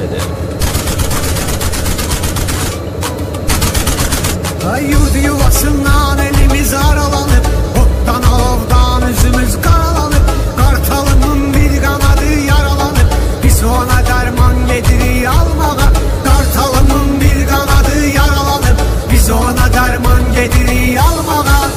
devam edelim. Hayyud yuvasından elimiz aralanıp Boktan avdan yüzümüz karalanıp Kartalımın bir kanadı yaralanıp Biz ona derman nedir almadan Kartalımın bir kanadı yaralanıp Biz ona derman nedir almadan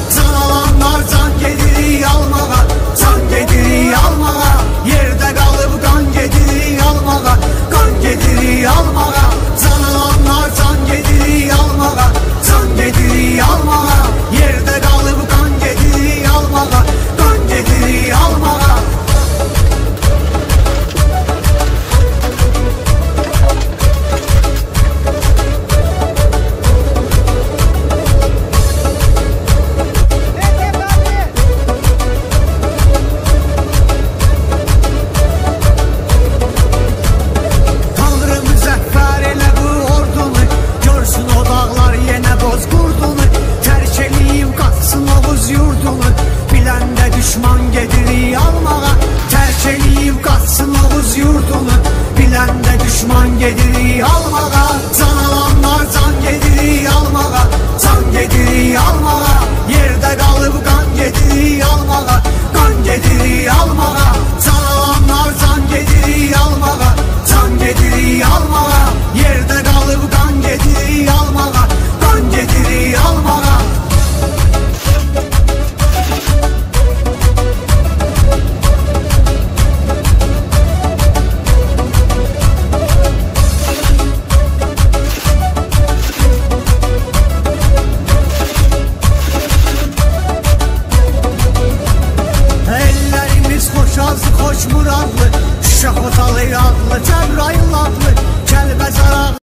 düşman gedirik almağa Ağsalı yağlı, Cəbrayıl ağlı, Kəlbəcər ağlı